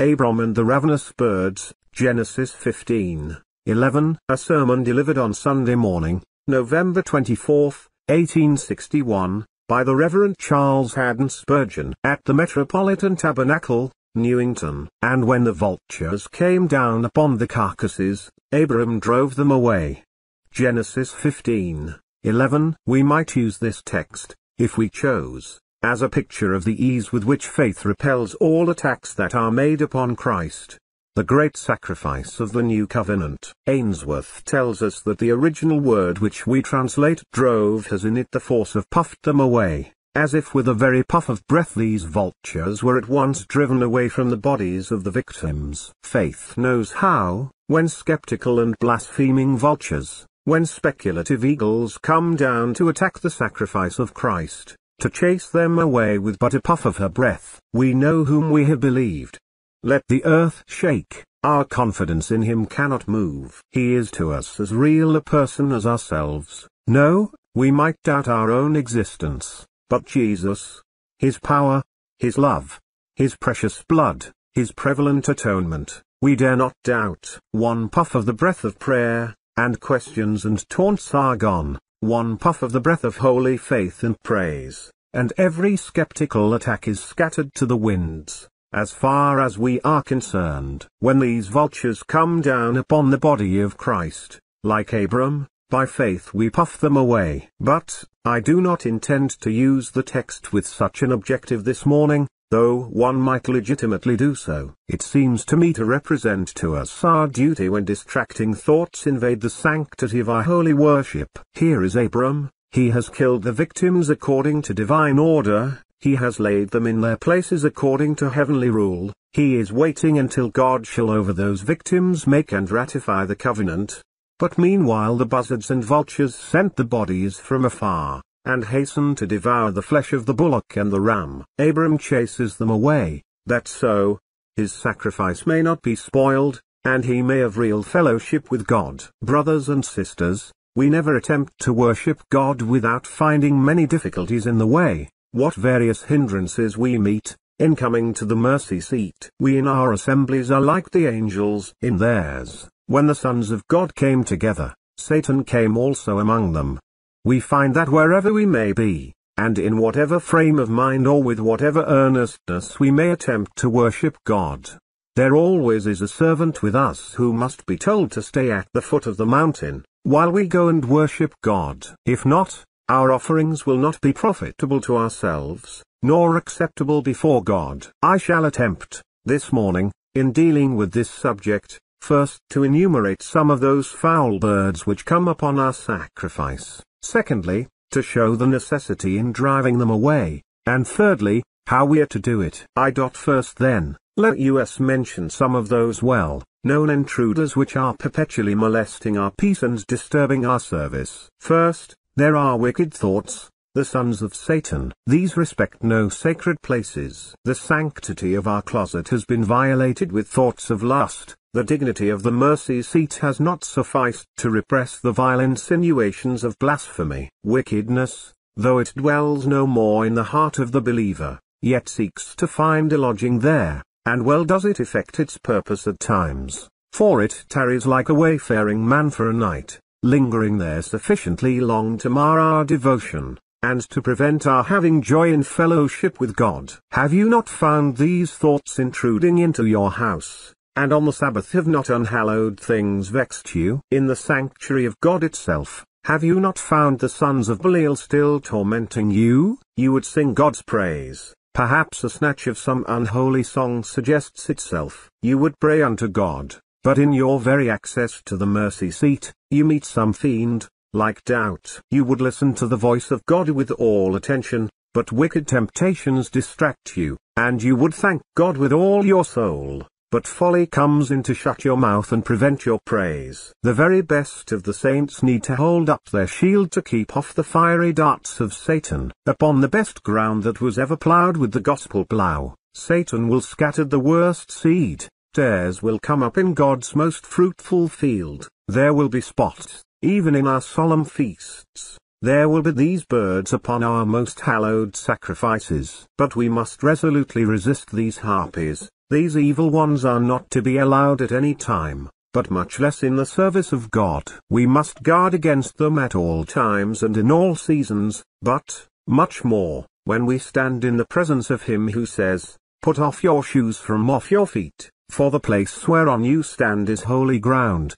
Abram and the ravenous birds, Genesis 15, 11. A sermon delivered on Sunday morning, November 24, 1861, by the Reverend Charles Haddon Spurgeon at the Metropolitan Tabernacle, Newington. And when the vultures came down upon the carcasses, Abram drove them away. Genesis 15, 11. We might use this text, if we chose as a picture of the ease with which faith repels all attacks that are made upon Christ. The great sacrifice of the new covenant. Ainsworth tells us that the original word which we translate drove has in it the force of puffed them away, as if with a very puff of breath these vultures were at once driven away from the bodies of the victims. Faith knows how, when skeptical and blaspheming vultures, when speculative eagles come down to attack the sacrifice of Christ, to chase them away with but a puff of her breath. We know whom we have believed. Let the earth shake, our confidence in him cannot move. He is to us as real a person as ourselves. No, we might doubt our own existence, but Jesus, his power, his love, his precious blood, his prevalent atonement, we dare not doubt. One puff of the breath of prayer, and questions and taunts are gone one puff of the breath of holy faith and praise, and every skeptical attack is scattered to the winds, as far as we are concerned. When these vultures come down upon the body of Christ, like Abram, by faith we puff them away. But, I do not intend to use the text with such an objective this morning, though one might legitimately do so. It seems to me to represent to us our duty when distracting thoughts invade the sanctity of our holy worship. Here is Abram, he has killed the victims according to divine order, he has laid them in their places according to heavenly rule, he is waiting until God shall over those victims make and ratify the covenant. But meanwhile the buzzards and vultures scent the bodies from afar, and hasten to devour the flesh of the bullock and the ram. Abram chases them away, that so, his sacrifice may not be spoiled, and he may have real fellowship with God. Brothers and sisters, we never attempt to worship God without finding many difficulties in the way, what various hindrances we meet, in coming to the mercy seat. We in our assemblies are like the angels in theirs. When the sons of God came together, Satan came also among them, we find that wherever we may be, and in whatever frame of mind or with whatever earnestness we may attempt to worship God, there always is a servant with us who must be told to stay at the foot of the mountain, while we go and worship God. If not, our offerings will not be profitable to ourselves, nor acceptable before God. I shall attempt, this morning, in dealing with this subject, first to enumerate some of those foul birds which come upon our sacrifice. Secondly, to show the necessity in driving them away, and thirdly, how we are to do it. I. First then, let us mention some of those well known intruders which are perpetually molesting our peace and disturbing our service. First, there are wicked thoughts, the sons of Satan. These respect no sacred places. The sanctity of our closet has been violated with thoughts of lust, the dignity of the mercy seat has not sufficed to repress the vile insinuations of blasphemy. Wickedness, though it dwells no more in the heart of the believer, yet seeks to find a lodging there, and well does it effect its purpose at times, for it tarries like a wayfaring man for a night, lingering there sufficiently long to mar our devotion, and to prevent our having joy in fellowship with God. Have you not found these thoughts intruding into your house? and on the Sabbath have not unhallowed things vexed you? In the sanctuary of God itself, have you not found the sons of Belial still tormenting you? You would sing God's praise. Perhaps a snatch of some unholy song suggests itself. You would pray unto God, but in your very access to the mercy seat, you meet some fiend, like doubt. You would listen to the voice of God with all attention, but wicked temptations distract you, and you would thank God with all your soul but folly comes in to shut your mouth and prevent your praise. The very best of the saints need to hold up their shield to keep off the fiery darts of Satan. Upon the best ground that was ever ploughed with the gospel plough, Satan will scatter the worst seed, tares will come up in God's most fruitful field, there will be spots, even in our solemn feasts. There will be these birds upon our most hallowed sacrifices. But we must resolutely resist these harpies, These evil ones are not to be allowed at any time, but much less in the service of God. We must guard against them at all times and in all seasons, but, much more, when we stand in the presence of Him who says, Put off your shoes from off your feet, for the place whereon you stand is holy ground.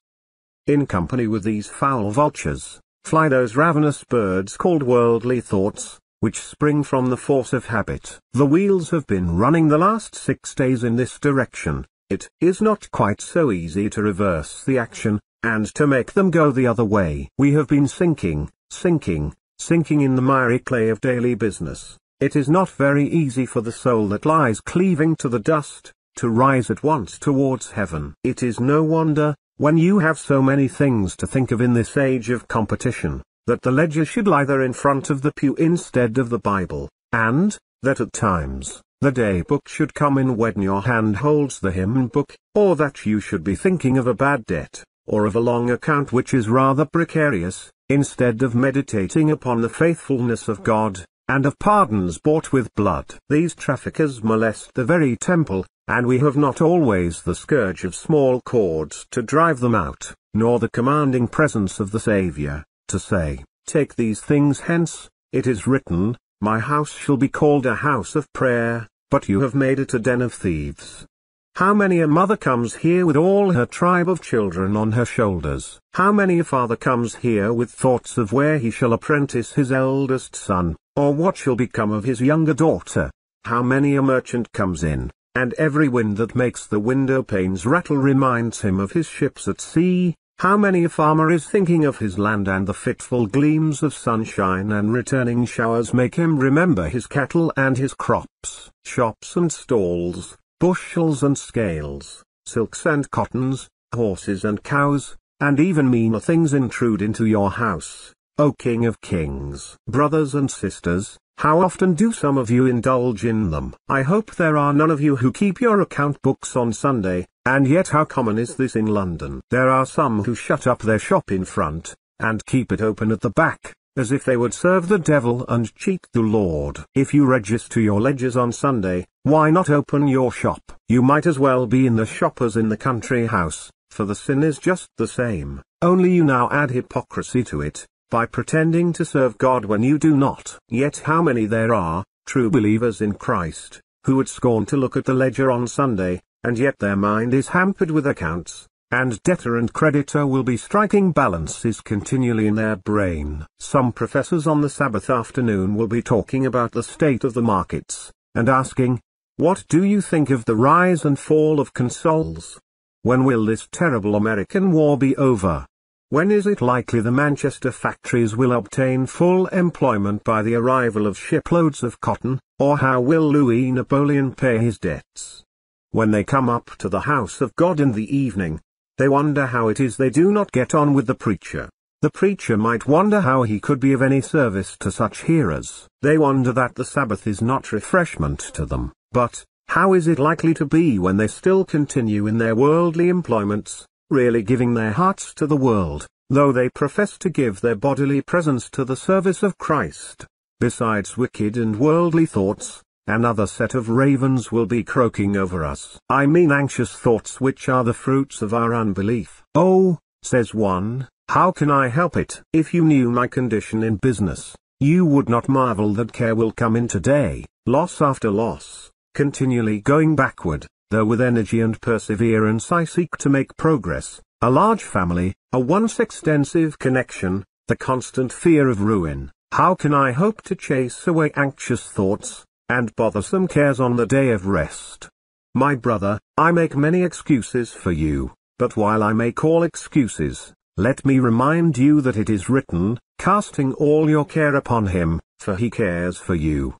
In company with these foul vultures, fly those ravenous birds called worldly thoughts, which spring from the force of habit. The wheels have been running the last six days in this direction, it is not quite so easy to reverse the action, and to make them go the other way. We have been sinking, sinking, sinking in the miry clay of daily business. It is not very easy for the soul that lies cleaving to the dust, to rise at once towards heaven. It is no wonder, when you have so many things to think of in this age of competition, that the ledger should lie there in front of the pew instead of the Bible, and, that at times, the day book should come in when your hand holds the hymn book, or that you should be thinking of a bad debt, or of a long account which is rather precarious, instead of meditating upon the faithfulness of God, and of pardons bought with blood. These traffickers molest the very temple, and we have not always the scourge of small cords to drive them out, nor the commanding presence of the Saviour to say, Take these things hence, it is written, My house shall be called a house of prayer, but you have made it a den of thieves. How many a mother comes here with all her tribe of children on her shoulders? How many a father comes here with thoughts of where he shall apprentice his eldest son, or what shall become of his younger daughter? How many a merchant comes in, and every wind that makes the window panes rattle reminds him of his ships at sea, how many a farmer is thinking of his land and the fitful gleams of sunshine and returning showers make him remember his cattle and his crops, shops and stalls, bushels and scales, silks and cottons, horses and cows, and even meaner things intrude into your house, O King of Kings. Brothers and sisters, how often do some of you indulge in them? I hope there are none of you who keep your account books on Sunday, and yet how common is this in London? There are some who shut up their shop in front, and keep it open at the back, as if they would serve the devil and cheat the Lord. If you register your ledgers on Sunday, why not open your shop? You might as well be in the shop as in the country house, for the sin is just the same, only you now add hypocrisy to it, by pretending to serve God when you do not. Yet how many there are, true believers in Christ, who would scorn to look at the ledger on Sunday, and yet their mind is hampered with accounts, and debtor and creditor will be striking balances continually in their brain. Some professors on the Sabbath afternoon will be talking about the state of the markets, and asking, What do you think of the rise and fall of consols? When will this terrible American war be over? When is it likely the Manchester factories will obtain full employment by the arrival of shiploads of cotton, or how will Louis Napoleon pay his debts? When they come up to the house of God in the evening, they wonder how it is they do not get on with the preacher. The preacher might wonder how he could be of any service to such hearers. They wonder that the Sabbath is not refreshment to them, but, how is it likely to be when they still continue in their worldly employments, really giving their hearts to the world, though they profess to give their bodily presence to the service of Christ? Besides wicked and worldly thoughts, Another set of ravens will be croaking over us. I mean anxious thoughts which are the fruits of our unbelief. Oh, says one, how can I help it? If you knew my condition in business, you would not marvel that care will come in today, loss after loss, continually going backward, though with energy and perseverance I seek to make progress, a large family, a once extensive connection, the constant fear of ruin. How can I hope to chase away anxious thoughts, and bothersome cares on the day of rest. My brother, I make many excuses for you, but while I make all excuses, let me remind you that it is written, casting all your care upon him, for he cares for you.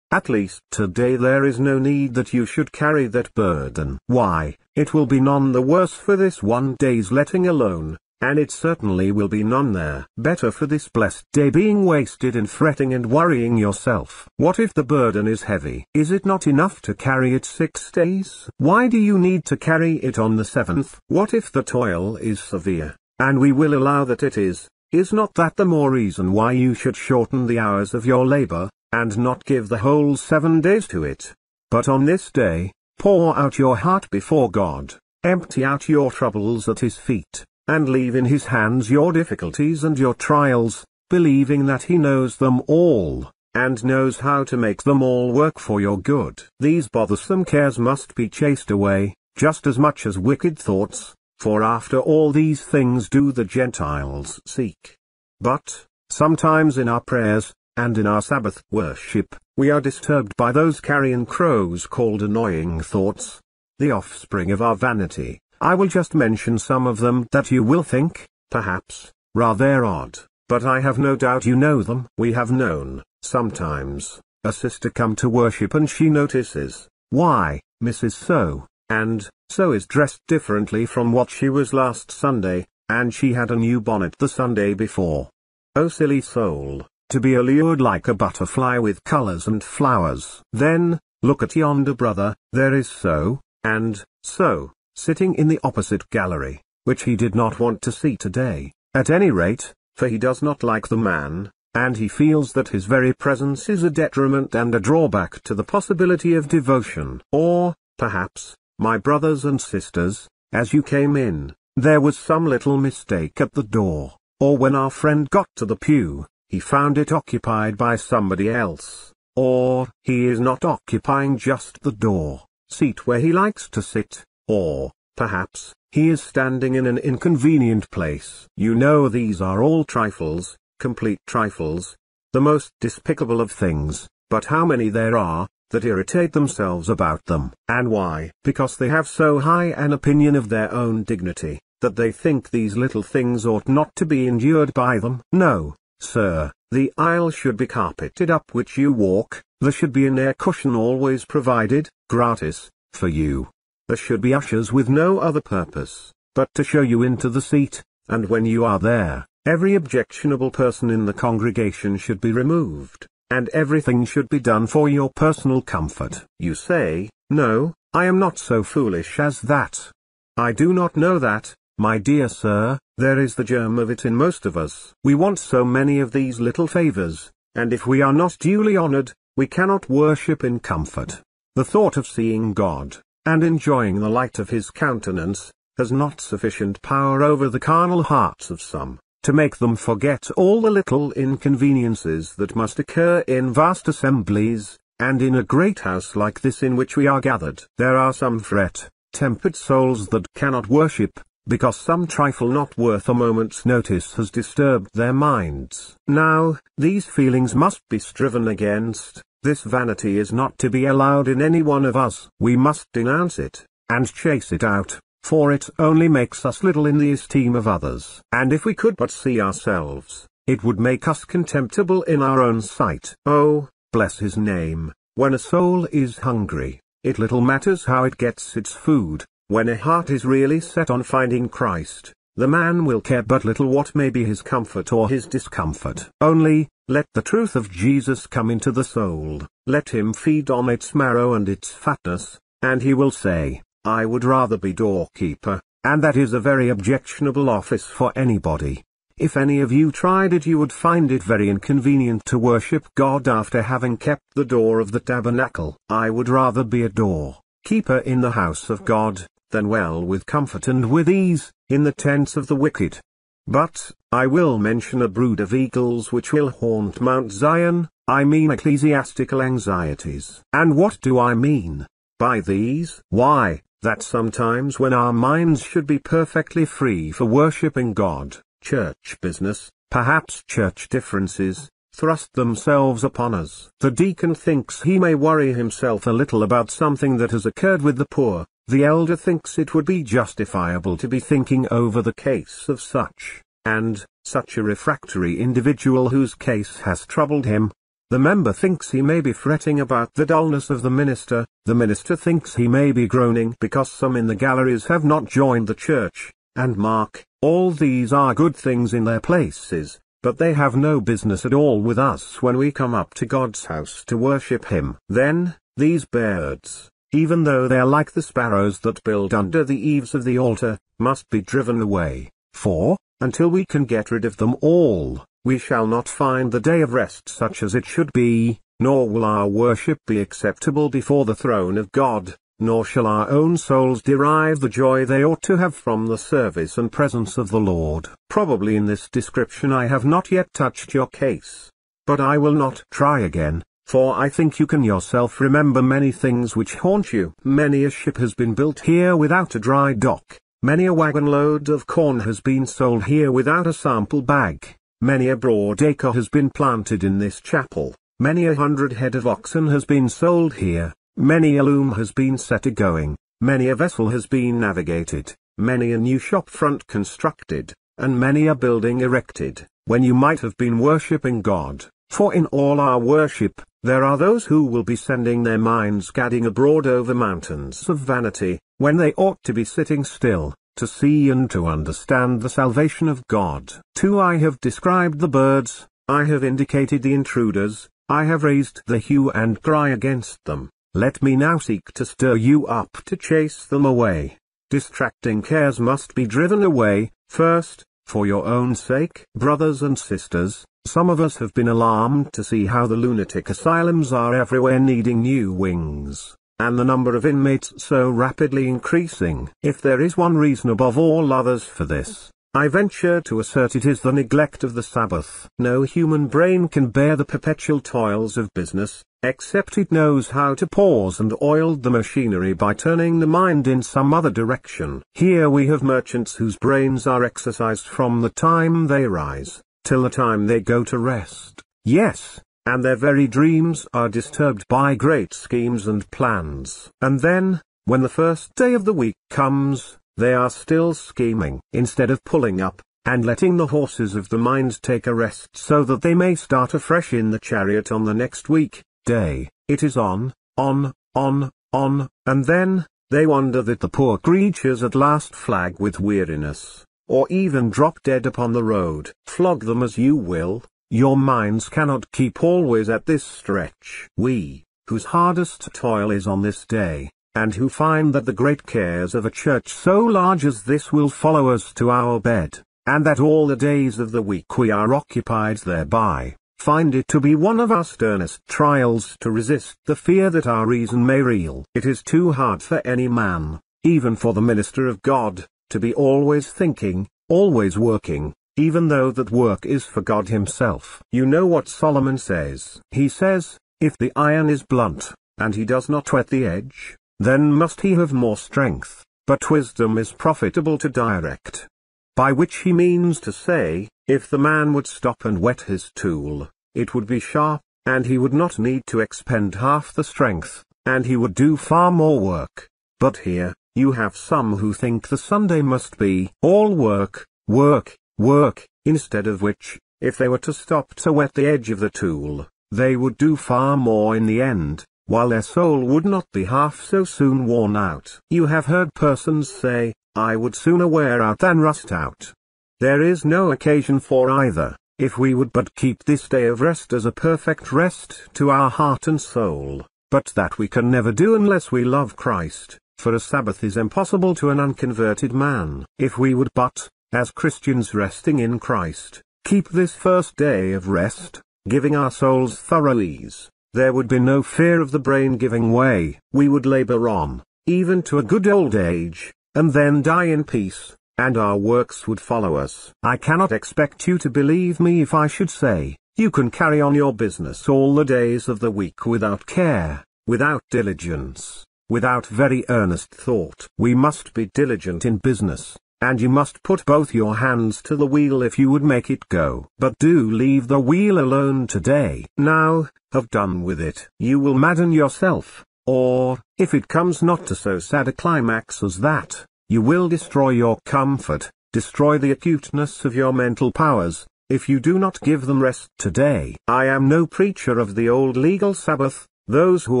At least today there is no need that you should carry that burden. Why, it will be none the worse for this one day's letting alone, and it certainly will be none there. Better for this blessed day being wasted in fretting and worrying yourself. What if the burden is heavy? Is it not enough to carry it six days? Why do you need to carry it on the seventh? What if the toil is severe? And we will allow that it is. Is not that the more reason why you should shorten the hours of your labor, and not give the whole seven days to it? But on this day, pour out your heart before God, empty out your troubles at his feet, and leave in his hands your difficulties and your trials, believing that he knows them all, and knows how to make them all work for your good. These bothersome cares must be chased away, just as much as wicked thoughts, for after all these things do the Gentiles seek. But, sometimes in our prayers, and in our Sabbath worship, we are disturbed by those carrion crows called annoying thoughts, the offspring of our vanity. I will just mention some of them that you will think, perhaps, rather odd, but I have no doubt you know them. We have known, sometimes, a sister come to worship and she notices, why, Mrs. So, and, so is dressed differently from what she was last Sunday, and she had a new bonnet the Sunday before. Oh silly soul, to be allured like a butterfly with colors and flowers. Then, look at yonder brother, there is so, and, so, sitting in the opposite gallery, which he did not want to see today, at any rate, for he does not like the man, and he feels that his very presence is a detriment and a drawback to the possibility of devotion. Or, perhaps, my brothers and sisters, as you came in, there was some little mistake at the door, or when our friend got to the pew, he found it occupied by somebody else, or he is not occupying just the door, seat where he likes to sit, or, perhaps, he is standing in an inconvenient place. You know these are all trifles, complete trifles, the most despicable of things, but how many there are, that irritate themselves about them. And why? Because they have so high an opinion of their own dignity, that they think these little things ought not to be endured by them. No, sir, the aisle should be carpeted up which you walk, there should be an air cushion always provided, gratis, for you. There should be ushers with no other purpose, but to show you into the seat, and when you are there, every objectionable person in the congregation should be removed and everything should be done for your personal comfort. You say, no, I am not so foolish as that. I do not know that, my dear sir, there is the germ of it in most of us. We want so many of these little favors, and if we are not duly honored, we cannot worship in comfort. The thought of seeing God, and enjoying the light of his countenance, has not sufficient power over the carnal hearts of some to make them forget all the little inconveniences that must occur in vast assemblies, and in a great house like this in which we are gathered. There are some fret, tempered souls that cannot worship, because some trifle not worth a moment's notice has disturbed their minds. Now, these feelings must be striven against, this vanity is not to be allowed in any one of us. We must denounce it, and chase it out, for it only makes us little in the esteem of others. And if we could but see ourselves, it would make us contemptible in our own sight. Oh, bless his name, when a soul is hungry, it little matters how it gets its food, when a heart is really set on finding Christ, the man will care but little what may be his comfort or his discomfort. Only, let the truth of Jesus come into the soul, let him feed on its marrow and its fatness, and he will say, I would rather be doorkeeper, and that is a very objectionable office for anybody. If any of you tried it you would find it very inconvenient to worship God after having kept the door of the tabernacle. I would rather be a door keeper in the house of God, than well with comfort and with ease, in the tents of the wicked. But, I will mention a brood of eagles which will haunt Mount Zion, I mean ecclesiastical anxieties. And what do I mean by these? Why, that sometimes when our minds should be perfectly free for worshipping God, church business, perhaps church differences, thrust themselves upon us. The deacon thinks he may worry himself a little about something that has occurred with the poor, the elder thinks it would be justifiable to be thinking over the case of such, and, such a refractory individual whose case has troubled him, the member thinks he may be fretting about the dullness of the minister, the minister thinks he may be groaning because some in the galleries have not joined the church, and mark, all these are good things in their places, but they have no business at all with us when we come up to God's house to worship Him. Then, these birds, even though they are like the sparrows that build under the eaves of the altar, must be driven away, for, until we can get rid of them all, we shall not find the day of rest such as it should be, nor will our worship be acceptable before the throne of God. nor shall our own souls derive the joy they ought to have from the service and presence of the Lord. Probably in this description I have not yet touched your case. But I will not try again, for I think you can yourself remember many things which haunt you. Many a ship has been built here without a dry dock, many a wagon load of corn has been sold here without a sample bag, many a broad acre has been planted in this chapel, many a hundred head of oxen has been sold here, many a loom has been set a-going, many a vessel has been navigated, many a new shop front constructed, and many a building erected, when you might have been worshipping God. For in all our worship, there are those who will be sending their minds gadding abroad over mountains of vanity, when they ought to be sitting still, to see and to understand the salvation of God. 2. I have described the birds, I have indicated the intruders, I have raised the hue and cry against them. Let me now seek to stir you up to chase them away. Distracting cares must be driven away, first, for your own sake. Brothers and sisters, some of us have been alarmed to see how the lunatic asylums are everywhere needing new wings, and the number of inmates so rapidly increasing. If there is one reason above all others for this, I venture to assert it is the neglect of the Sabbath. No human brain can bear the perpetual toils of business, except it knows how to pause and oil the machinery by turning the mind in some other direction. Here we have merchants whose brains are exercised from the time they rise, till the time they go to rest. Yes, and their very dreams are disturbed by great schemes and plans. And then, when the first day of the week comes, they are still scheming. Instead of pulling up, and letting the horses of the mind take a rest so that they may start afresh in the chariot on the next week, day, it is on, on, on, on, and then, they wonder that the poor creatures at last flag with weariness or even drop dead upon the road. Flog them as you will, your minds cannot keep always at this stretch. We, whose hardest toil is on this day, and who find that the great cares of a church so large as this will follow us to our bed, and that all the days of the week we are occupied thereby, find it to be one of our sternest trials to resist the fear that our reason may reel. It is too hard for any man, even for the minister of God, to be always thinking, always working, even though that work is for God himself. You know what Solomon says. He says, if the iron is blunt, and he does not wet the edge, then must he have more strength, but wisdom is profitable to direct. By which he means to say, if the man would stop and wet his tool, it would be sharp, and he would not need to expend half the strength, and he would do far more work. But here, you have some who think the Sunday must be all work, work, work, instead of which, if they were to stop to wet the edge of the tool, they would do far more in the end, while their soul would not be half so soon worn out. You have heard persons say, I would sooner wear out than rust out. There is no occasion for either, if we would but keep this day of rest as a perfect rest to our heart and soul, but that we can never do unless we love Christ for a Sabbath is impossible to an unconverted man. If we would but, as Christians resting in Christ, keep this first day of rest, giving our souls thorough ease, there would be no fear of the brain giving way, we would labor on, even to a good old age, and then die in peace, and our works would follow us. I cannot expect you to believe me if I should say, you can carry on your business all the days of the week without care, without diligence, without very earnest thought. We must be diligent in business, and you must put both your hands to the wheel if you would make it go. But do leave the wheel alone today. Now, have done with it. You will madden yourself, or, if it comes not to so sad a climax as that, you will destroy your comfort, destroy the acuteness of your mental powers, if you do not give them rest today. I am no preacher of the old legal Sabbath, those who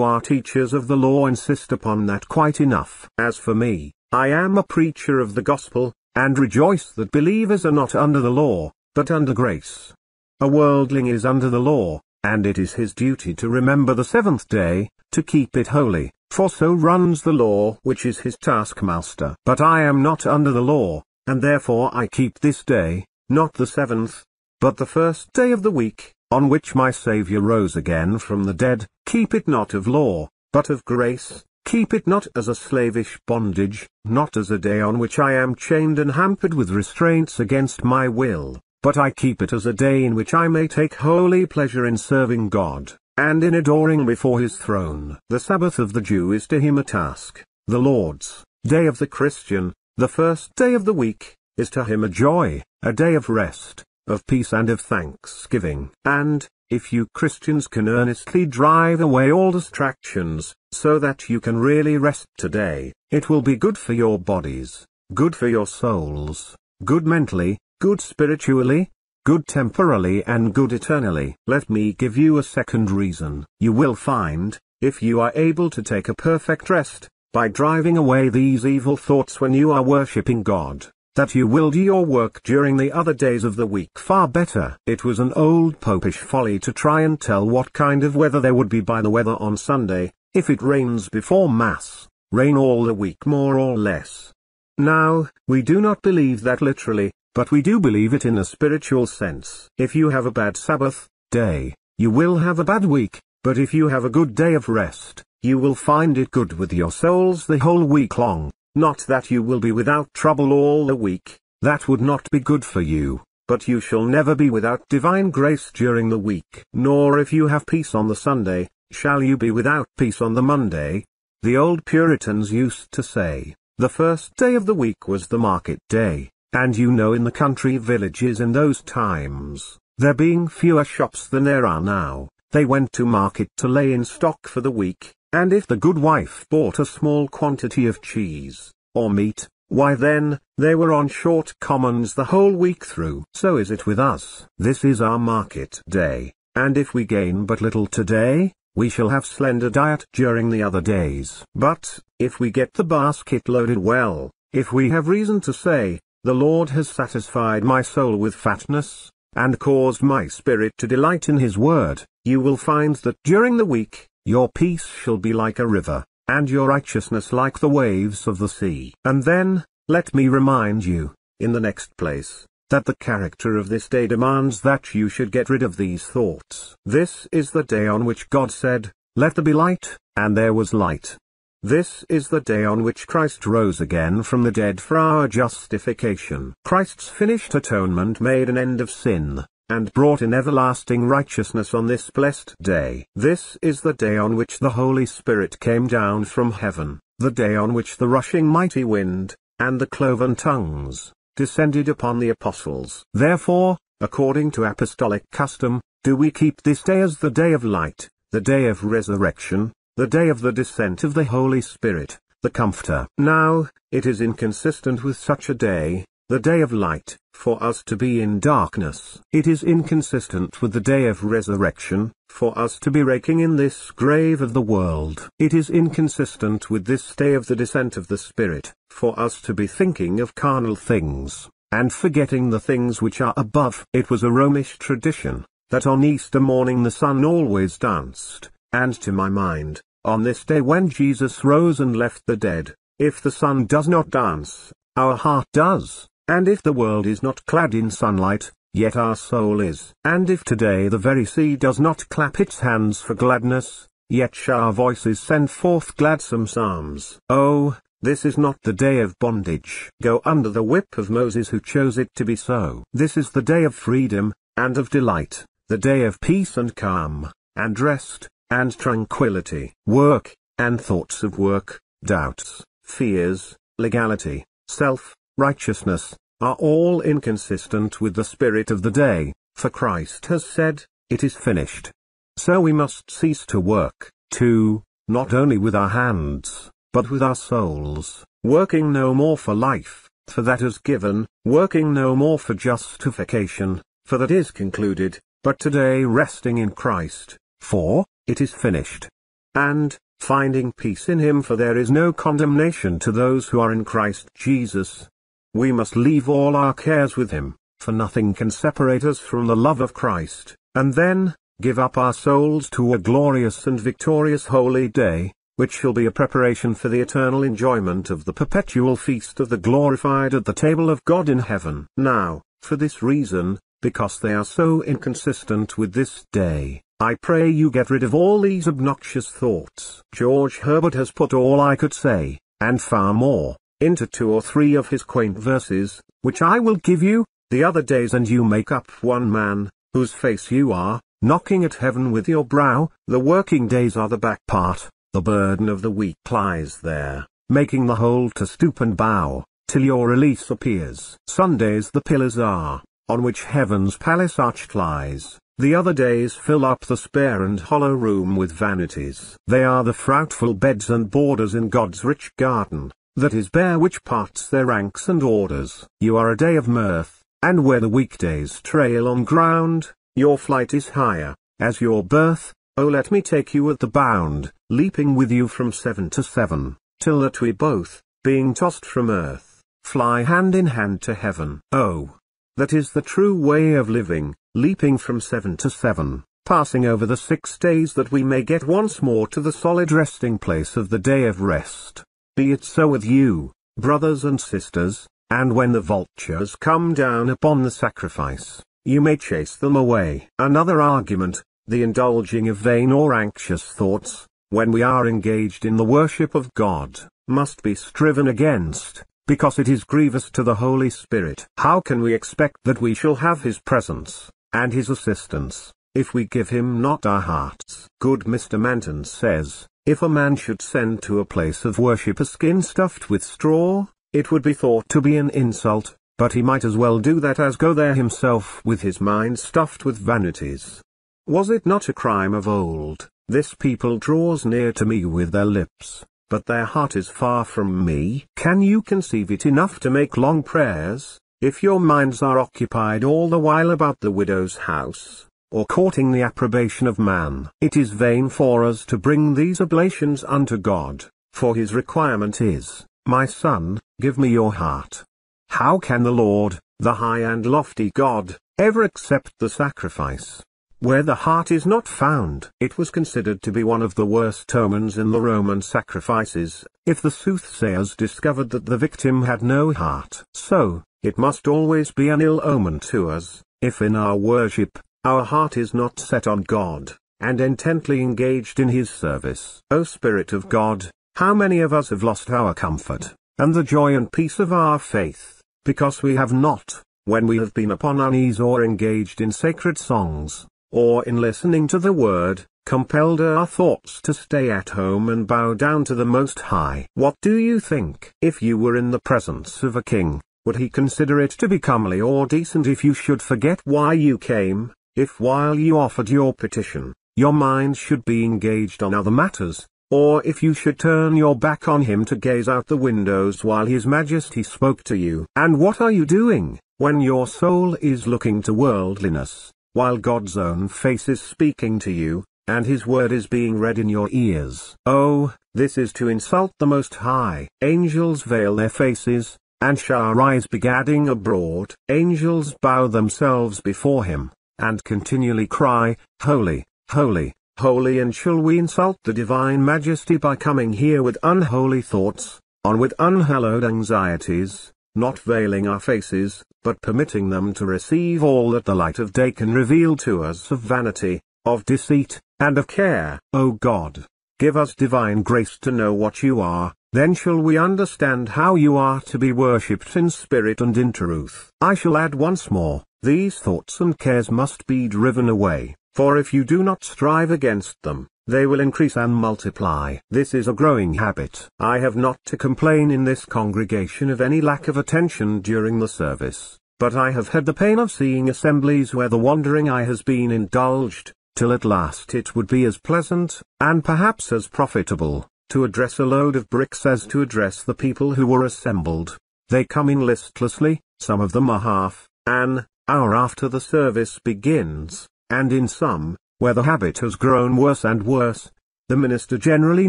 are teachers of the law insist upon that quite enough. As for me, I am a preacher of the gospel, and rejoice that believers are not under the law, but under grace. A worldling is under the law, and it is his duty to remember the seventh day, to keep it holy, for so runs the law which is his taskmaster. But I am not under the law, and therefore I keep this day, not the seventh, but the first day of the week, on which my Saviour rose again from the dead, keep it not of law, but of grace, keep it not as a slavish bondage, not as a day on which I am chained and hampered with restraints against my will, but I keep it as a day in which I may take holy pleasure in serving God, and in adoring before his throne. The Sabbath of the Jew is to him a task, the Lord's day of the Christian, the first day of the week, is to him a joy, a day of rest, of peace and of thanksgiving. And, if you Christians can earnestly drive away all distractions, so that you can really rest today, it will be good for your bodies, good for your souls, good mentally, good spiritually, good temporally and good eternally. Let me give you a second reason. You will find, if you are able to take a perfect rest, by driving away these evil thoughts when you are worshipping God, that you will do your work during the other days of the week far better. It was an old popish folly to try and tell what kind of weather there would be by the weather on Sunday, if it rains before Mass, rain all the week more or less. Now, we do not believe that literally, but we do believe it in a spiritual sense. If you have a bad Sabbath day, you will have a bad week, but if you have a good day of rest, you will find it good with your souls the whole week long. Not that you will be without trouble all the week, that would not be good for you, but you shall never be without divine grace during the week. Nor if you have peace on the Sunday, shall you be without peace on the Monday. The old Puritans used to say, the first day of the week was the market day, and you know in the country villages in those times, there being fewer shops than there are now, they went to market to lay in stock for the week, and if the good wife bought a small quantity of cheese, or meat, why then, they were on short commons the whole week through. So is it with us. This is our market day, and if we gain but little today, we shall have slender diet during the other days. But, if we get the basket loaded well, if we have reason to say, the Lord has satisfied my soul with fatness, and caused my spirit to delight in his word, you will find that during the week, your peace shall be like a river, and your righteousness like the waves of the sea. And then, let me remind you, in the next place, that the character of this day demands that you should get rid of these thoughts. This is the day on which God said, Let there be light, and there was light. This is the day on which Christ rose again from the dead for our justification. Christ's finished atonement made an end of sin, and brought in everlasting righteousness on this blessed day. This is the day on which the Holy Spirit came down from heaven, the day on which the rushing mighty wind, and the cloven tongues, descended upon the apostles. Therefore, according to apostolic custom, do we keep this day as the day of light, the day of resurrection, the day of the descent of the Holy Spirit, the Comforter. Now, it is inconsistent with such a day, the day of light, for us to be in darkness. It is inconsistent with the day of resurrection, for us to be raking in this grave of the world. It is inconsistent with this day of the descent of the Spirit, for us to be thinking of carnal things, and forgetting the things which are above. It was a Romish tradition, that on Easter morning the sun always danced, and to my mind, on this day when Jesus rose and left the dead, if the sun does not dance, our heart does. And if the world is not clad in sunlight, yet our soul is. And if today the very sea does not clap its hands for gladness, yet shall our voices send forth gladsome psalms. Oh, this is not the day of bondage. Go under the whip of Moses who chose it to be so. This is the day of freedom, and of delight, the day of peace and calm, and rest, and tranquility. Work, and thoughts of work, doubts, fears, legality, self, righteousness, are all inconsistent with the spirit of the day, for Christ has said, It is finished. So we must cease to work, too, not only with our hands, but with our souls, working no more for life, for that is given, working no more for justification, for that is concluded, but today resting in Christ, for, it is finished. And, finding peace in Him for there is no condemnation to those who are in Christ Jesus, we must leave all our cares with him, for nothing can separate us from the love of Christ, and then, give up our souls to a glorious and victorious holy day, which shall be a preparation for the eternal enjoyment of the perpetual feast of the glorified at the table of God in heaven. Now, for this reason, because they are so inconsistent with this day, I pray you get rid of all these obnoxious thoughts. George Herbert has put all I could say, and far more, into two or three of his quaint verses, which I will give you, the other days and you make up one man, whose face you are, knocking at heaven with your brow, the working days are the back part, the burden of the week lies there, making the whole to stoop and bow, till your release appears. Sundays the pillars are, on which heaven's palace arched lies. The other days fill up the spare and hollow room with vanities. They are the fruitful beds and borders in God's rich garden, that is bare which parts their ranks and orders. You are a day of mirth, and where the weekdays trail on ground, your flight is higher, as your birth, oh let me take you at the bound, leaping with you from seven to seven, till that we both, being tossed from earth, fly hand in hand to heaven. Oh! That is the true way of living, leaping from seven to seven, passing over the six days that we may get once more to the solid resting place of the day of rest. Be it so with you, brothers and sisters, and when the vultures come down upon the sacrifice, you may chase them away. Another argument, the indulging of vain or anxious thoughts, when we are engaged in the worship of God, must be striven against, because it is grievous to the Holy Spirit. How can we expect that we shall have His presence, and his assistance, if we give him not our hearts. Good Mr. Manton says, if a man should send to a place of worship a skin stuffed with straw, it would be thought to be an insult, but he might as well do that as go there himself with his mind stuffed with vanities. Was it not a crime of old, this people draws near to me with their lips, but their heart is far from me? Can you conceive it enough to make long prayers, if your minds are occupied all the while about the widow's house, or courting the approbation of man, it is vain for us to bring these oblations unto God, for his requirement is, My son, give me your heart. How can the Lord, the high and lofty God, ever accept the sacrifice? Where the heart is not found, it was considered to be one of the worst omens in the Roman sacrifices, if the soothsayers discovered that the victim had no heart. So, it must always be an ill omen to us, if in our worship, our heart is not set on God, and intently engaged in His service. O Spirit of God, how many of us have lost our comfort, and the joy and peace of our faith, because we have not, when we have been upon our knees or engaged in sacred songs, or in listening to the Word, compelled our thoughts to stay at home and bow down to the Most High. What do you think? If you were in the presence of a king, would he consider it to be comely or decent if you should forget why you came, if while you offered your petition, your mind should be engaged on other matters, or if you should turn your back on him to gaze out the windows while his majesty spoke to you? And what are you doing, when your soul is looking to worldliness, while God's own face is speaking to you, and his word is being read in your ears? Oh, this is to insult the Most High. Angels veil their faces, and shall rise begadding abroad. Angels bow themselves before him, and continually cry, Holy, Holy, Holy and shall we insult the divine majesty by coming here with unholy thoughts, on with unhallowed anxieties, not veiling our faces, but permitting them to receive all that the light of day can reveal to us of vanity, of deceit, and of care. O God, give us divine grace to know what you are, then shall we understand how you are to be worshipped in spirit and in truth. I shall add once more, these thoughts and cares must be driven away, for if you do not strive against them, they will increase and multiply. This is a growing habit. I have not to complain in this congregation of any lack of attention during the service, but I have had the pain of seeing assemblies where the wandering eye has been indulged, till at last it would be as pleasant, and perhaps as profitable, to address a load of bricks as to address the people who were assembled. They come in listlessly, some of them are half, an hour after the service begins, and in some, where the habit has grown worse and worse, the minister generally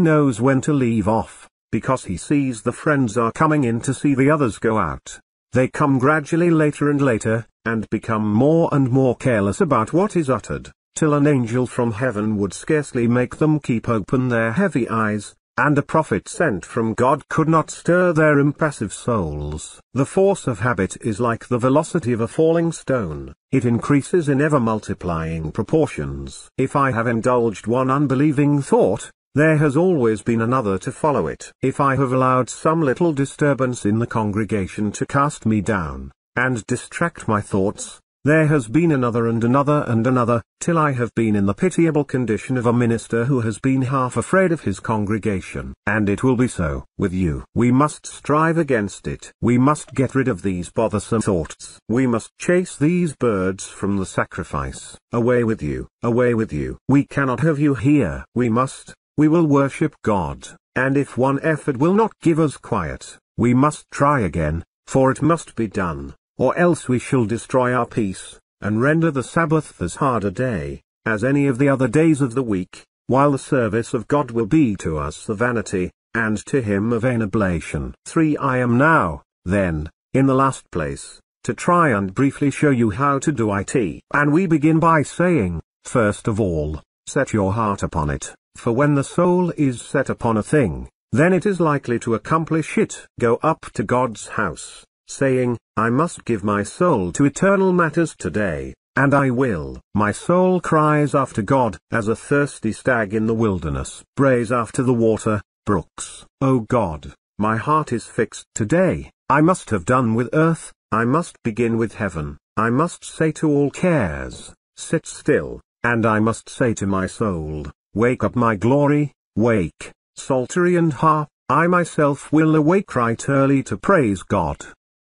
knows when to leave off, because he sees the friends are coming in to see the others go out. They come gradually later and later, and become more and more careless about what is uttered, till an angel from heaven would scarcely make them keep open their heavy eyes, and a prophet sent from God could not stir their impassive souls. The force of habit is like the velocity of a falling stone, it increases in ever multiplying proportions. If I have indulged one unbelieving thought, there has always been another to follow it. If I have allowed some little disturbance in the congregation to cast me down, and distract my thoughts, there has been another and another and another, till I have been in the pitiable condition of a minister who has been half afraid of his congregation. And it will be so, with you. We must strive against it. We must get rid of these bothersome thoughts. We must chase these birds from the sacrifice. Away with you, away with you. We cannot have you here. We must, we will worship God, and if one effort will not give us quiet, we must try again, for it must be done or else we shall destroy our peace, and render the Sabbath as hard a day, as any of the other days of the week, while the service of God will be to us a vanity, and to him a vain oblation. 3. I am now, then, in the last place, to try and briefly show you how to do it. And we begin by saying, first of all, set your heart upon it, for when the soul is set upon a thing, then it is likely to accomplish it. Go up to God's house, saying, I must give my soul to eternal matters today, and I will. My soul cries after God, as a thirsty stag in the wilderness brays after the water, brooks. O God, my heart is fixed today, I must have done with earth, I must begin with heaven, I must say to all cares, sit still, and I must say to my soul, wake up my glory, wake, psaltery and harp, I myself will awake right early to praise God.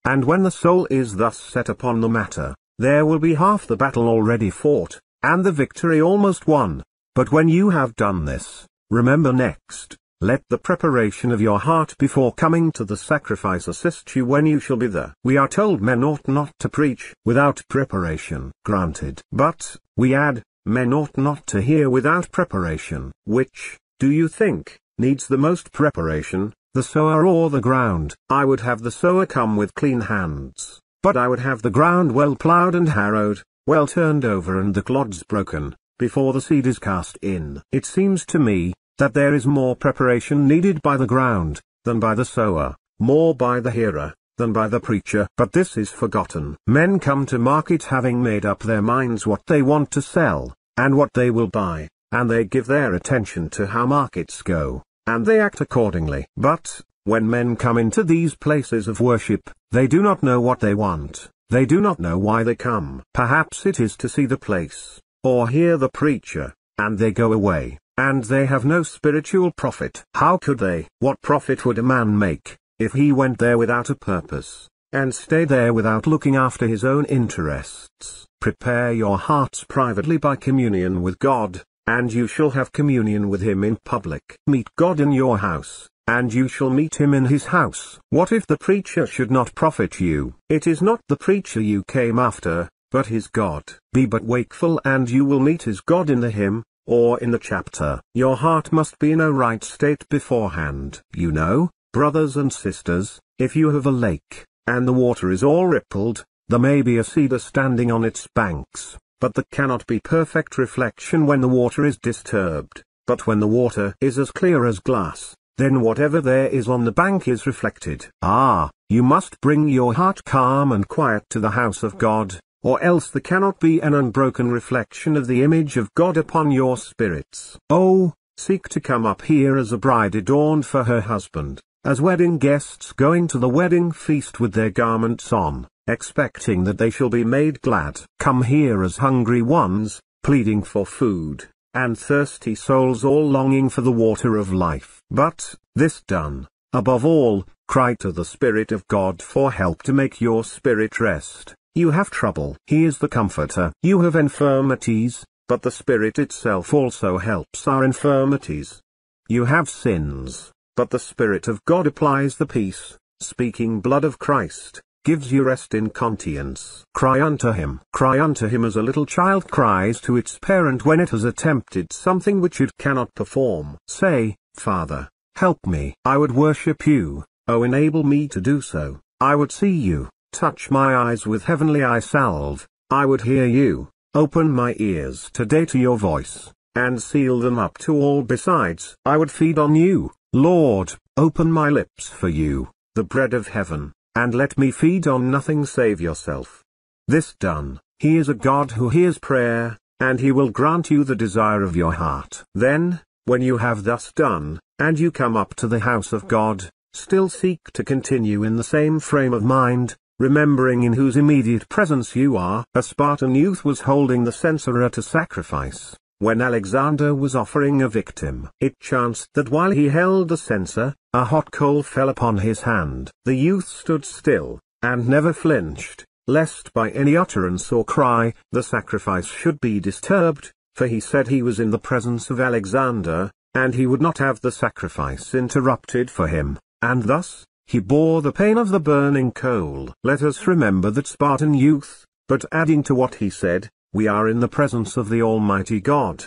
And when the soul is thus set upon the matter, there will be half the battle already fought, and the victory almost won. But when you have done this, remember next, let the preparation of your heart before coming to the sacrifice assist you when you shall be there. We are told men ought not to preach without preparation. Granted. But, we add, men ought not to hear without preparation. Which, do you think, needs the most preparation, the sower or the ground. I would have the sower come with clean hands, but I would have the ground well plowed and harrowed, well turned over and the clods broken, before the seed is cast in. It seems to me, that there is more preparation needed by the ground, than by the sower, more by the hearer, than by the preacher. But this is forgotten. Men come to market having made up their minds what they want to sell, and what they will buy, and they give their attention to how markets go and they act accordingly. But, when men come into these places of worship, they do not know what they want, they do not know why they come. Perhaps it is to see the place, or hear the preacher, and they go away, and they have no spiritual profit. How could they? What profit would a man make, if he went there without a purpose, and stayed there without looking after his own interests? Prepare your hearts privately by communion with God, and you shall have communion with him in public. Meet God in your house, and you shall meet him in his house. What if the preacher should not profit you? It is not the preacher you came after, but his God. Be but wakeful and you will meet his God in the hymn, or in the chapter. Your heart must be in a right state beforehand. You know, brothers and sisters, if you have a lake, and the water is all rippled, there may be a cedar standing on its banks, but that cannot be perfect reflection when the water is disturbed, but when the water is as clear as glass, then whatever there is on the bank is reflected. Ah, you must bring your heart calm and quiet to the house of God, or else there cannot be an unbroken reflection of the image of God upon your spirits. Oh, seek to come up here as a bride adorned for her husband, as wedding guests going to the wedding feast with their garments on expecting that they shall be made glad. Come here as hungry ones, pleading for food, and thirsty souls all longing for the water of life. But, this done, above all, cry to the Spirit of God for help to make your spirit rest. You have trouble. He is the Comforter. You have infirmities, but the Spirit itself also helps our infirmities. You have sins, but the Spirit of God applies the peace, speaking blood of Christ, gives you rest in conscience. Cry unto him. Cry unto him as a little child cries to its parent when it has attempted something which it cannot perform. Say, Father, help me. I would worship you, oh enable me to do so. I would see you, touch my eyes with heavenly eye salve, I would hear you, open my ears today to your voice, and seal them up to all besides. I would feed on you, Lord, open my lips for you, the bread of heaven, and let me feed on nothing save yourself. This done, he is a God who hears prayer, and he will grant you the desire of your heart. Then, when you have thus done, and you come up to the house of God, still seek to continue in the same frame of mind, remembering in whose immediate presence you are. A Spartan youth was holding the censer at a sacrifice. When Alexander was offering a victim, it chanced that while he held the censer, a hot coal fell upon his hand. The youth stood still, and never flinched, lest by any utterance or cry, the sacrifice should be disturbed, for he said he was in the presence of Alexander, and he would not have the sacrifice interrupted for him, and thus, he bore the pain of the burning coal. Let us remember that Spartan youth, but adding to what he said, we are in the presence of the Almighty God.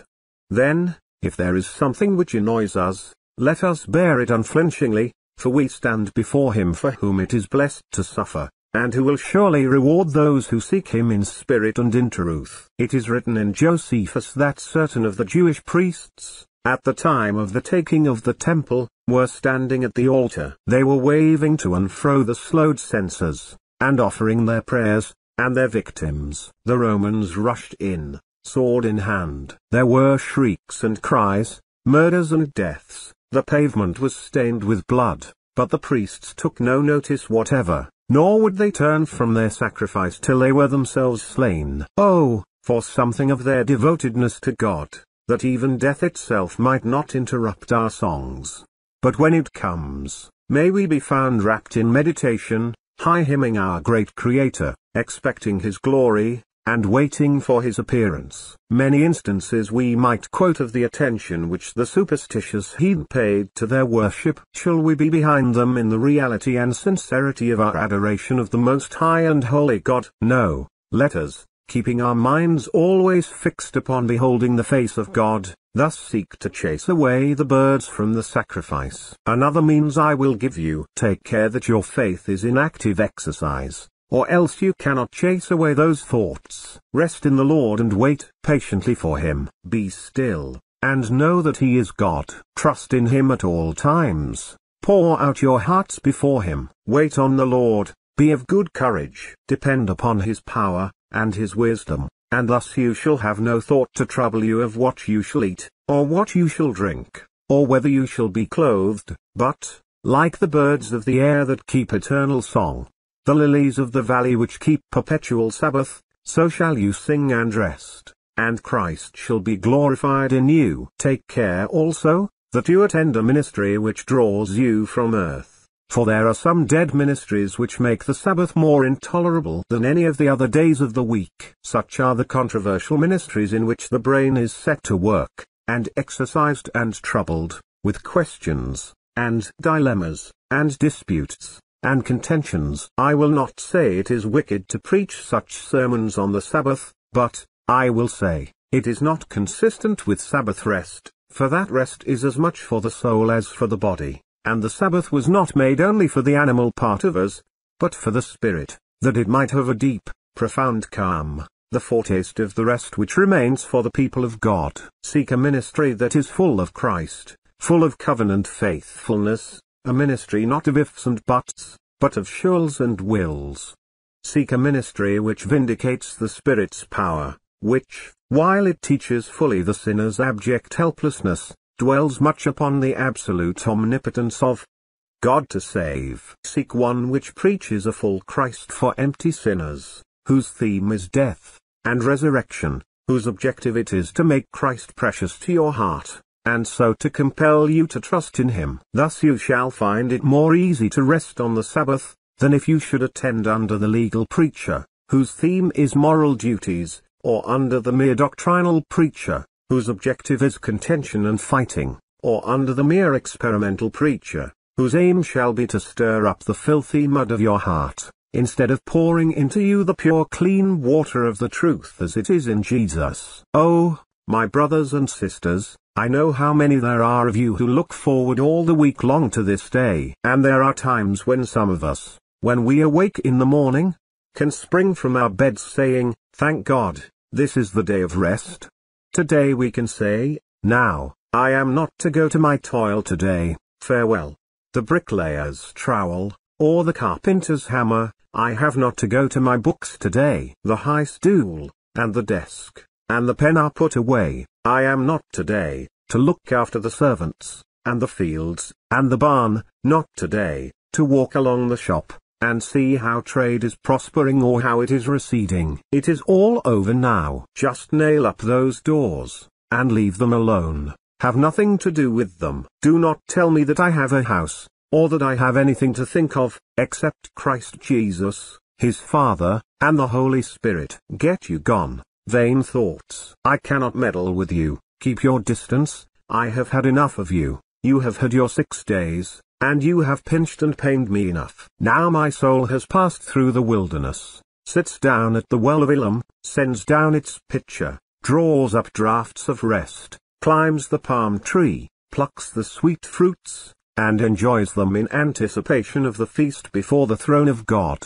Then, if there is something which annoys us, let us bear it unflinchingly, for we stand before him for whom it is blessed to suffer, and who will surely reward those who seek him in spirit and in truth. It is written in Josephus that certain of the Jewish priests, at the time of the taking of the temple, were standing at the altar. They were waving to and fro the slowed censers, and offering their prayers, and their victims. The Romans rushed in, sword in hand. There were shrieks and cries, murders and deaths, the pavement was stained with blood, but the priests took no notice whatever, nor would they turn from their sacrifice till they were themselves slain. Oh, for something of their devotedness to God, that even death itself might not interrupt our songs. But when it comes, may we be found wrapped in meditation, high hymning our great Creator, expecting his glory, and waiting for his appearance. Many instances we might quote of the attention which the superstitious heathen paid to their worship. Shall we be behind them in the reality and sincerity of our adoration of the Most High and Holy God? No, let us, keeping our minds always fixed upon beholding the face of God, thus seek to chase away the birds from the sacrifice. Another means I will give you. Take care that your faith is in active exercise or else you cannot chase away those thoughts. Rest in the Lord and wait patiently for Him. Be still, and know that He is God. Trust in Him at all times. Pour out your hearts before Him. Wait on the Lord, be of good courage. Depend upon His power, and His wisdom, and thus you shall have no thought to trouble you of what you shall eat, or what you shall drink, or whether you shall be clothed, but, like the birds of the air that keep eternal song, the lilies of the valley which keep perpetual Sabbath, so shall you sing and rest, and Christ shall be glorified in you. Take care also, that you attend a ministry which draws you from earth. For there are some dead ministries which make the Sabbath more intolerable than any of the other days of the week. Such are the controversial ministries in which the brain is set to work, and exercised and troubled, with questions, and dilemmas, and disputes, and contentions. I will not say it is wicked to preach such sermons on the Sabbath, but, I will say, it is not consistent with Sabbath rest, for that rest is as much for the soul as for the body, and the Sabbath was not made only for the animal part of us, but for the spirit, that it might have a deep, profound calm, the foretaste of the rest which remains for the people of God. Seek a ministry that is full of Christ, full of covenant faithfulness, a ministry not of ifs and buts, but of shoulds and wills. Seek a ministry which vindicates the Spirit's power, which, while it teaches fully the sinner's abject helplessness, dwells much upon the absolute omnipotence of God to save. Seek one which preaches a full Christ for empty sinners, whose theme is death and resurrection, whose objective it is to make Christ precious to your heart, and so to compel you to trust in him. Thus you shall find it more easy to rest on the Sabbath, than if you should attend under the legal preacher, whose theme is moral duties, or under the mere doctrinal preacher, whose objective is contention and fighting, or under the mere experimental preacher, whose aim shall be to stir up the filthy mud of your heart, instead of pouring into you the pure clean water of the truth as it is in Jesus. Oh, my brothers and sisters, I know how many there are of you who look forward all the week long to this day. And there are times when some of us, when we awake in the morning, can spring from our beds saying, Thank God, this is the day of rest. Today we can say, Now, I am not to go to my toil today, farewell. The bricklayer's trowel, or the carpenter's hammer, I have not to go to my books today. The high stool, and the desk, and the pen are put away, I am not today, to look after the servants, and the fields, and the barn, not today, to walk along the shop, and see how trade is prospering or how it is receding. It is all over now. Just nail up those doors, and leave them alone. Have nothing to do with them. Do not tell me that I have a house, or that I have anything to think of, except Christ Jesus, his Father, and the Holy Spirit. Get you gone, vain thoughts. I cannot meddle with you, keep your distance, I have had enough of you, you have had your six days, and you have pinched and pained me enough. Now my soul has passed through the wilderness, sits down at the well of Elim, sends down its pitcher, draws up draughts of rest, climbs the palm tree, plucks the sweet fruits, and enjoys them in anticipation of the feast before the throne of God.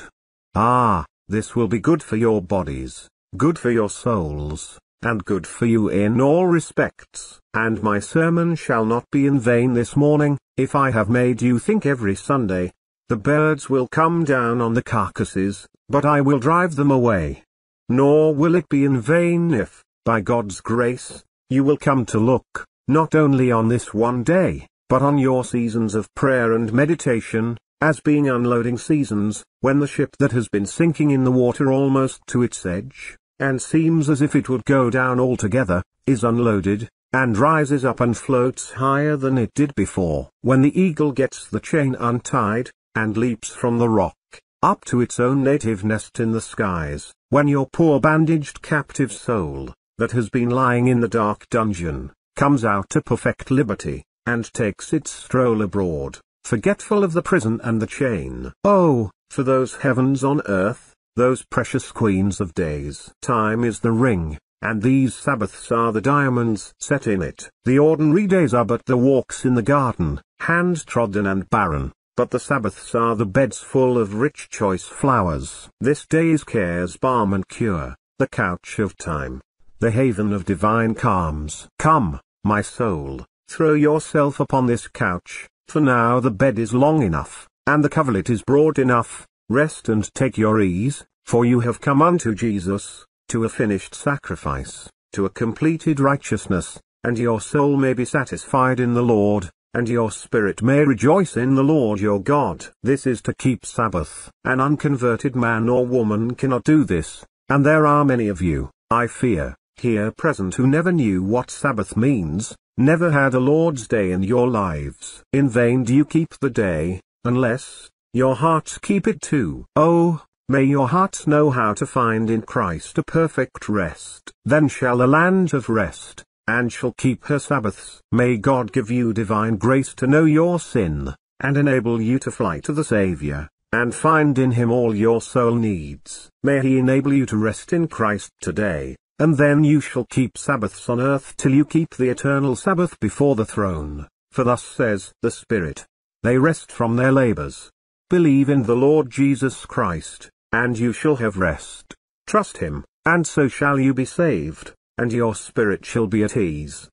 Ah, this will be good for your bodies, good for your souls, and good for you in all respects. And my sermon shall not be in vain this morning, if I have made you think every Sunday, the birds will come down on the carcasses, but I will drive them away. Nor will it be in vain if, by God's grace, you will come to look, not only on this one day, but on your seasons of prayer and meditation, as being unloading seasons, when the ship that has been sinking in the water almost to its edge, and seems as if it would go down altogether, is unloaded, and rises up and floats higher than it did before. When the eagle gets the chain untied, and leaps from the rock, up to its own native nest in the skies, when your poor bandaged captive soul, that has been lying in the dark dungeon, comes out to perfect liberty, and takes its stroll abroad, forgetful of the prison and the chain. Oh, for those heavens on earth, those precious queens of days. Time is the ring, and these Sabbaths are the diamonds set in it. The ordinary days are but the walks in the garden, hand-trodden and barren, but the Sabbaths are the beds full of rich choice flowers. This day's cares balm and cure, the couch of time, the haven of divine calms. Come, my soul, throw yourself upon this couch, for now the bed is long enough, and the coverlet is broad enough, rest and take your ease, for you have come unto Jesus, to a finished sacrifice, to a completed righteousness, and your soul may be satisfied in the Lord, and your spirit may rejoice in the Lord your God. This is to keep Sabbath. An unconverted man or woman cannot do this, and there are many of you, I fear, here present who never knew what Sabbath means, never had a Lord's Day in your lives. In vain do you keep the day, unless, your hearts keep it too. Oh, May your hearts know how to find in Christ a perfect rest. Then shall the land of rest, and shall keep her Sabbaths. May God give you divine grace to know your sin, and enable you to fly to the Saviour, and find in Him all your soul needs. May He enable you to rest in Christ today, and then you shall keep Sabbaths on earth till you keep the eternal Sabbath before the throne. For thus says the Spirit. They rest from their labors. Believe in the Lord Jesus Christ and you shall have rest. Trust him, and so shall you be saved, and your spirit shall be at ease.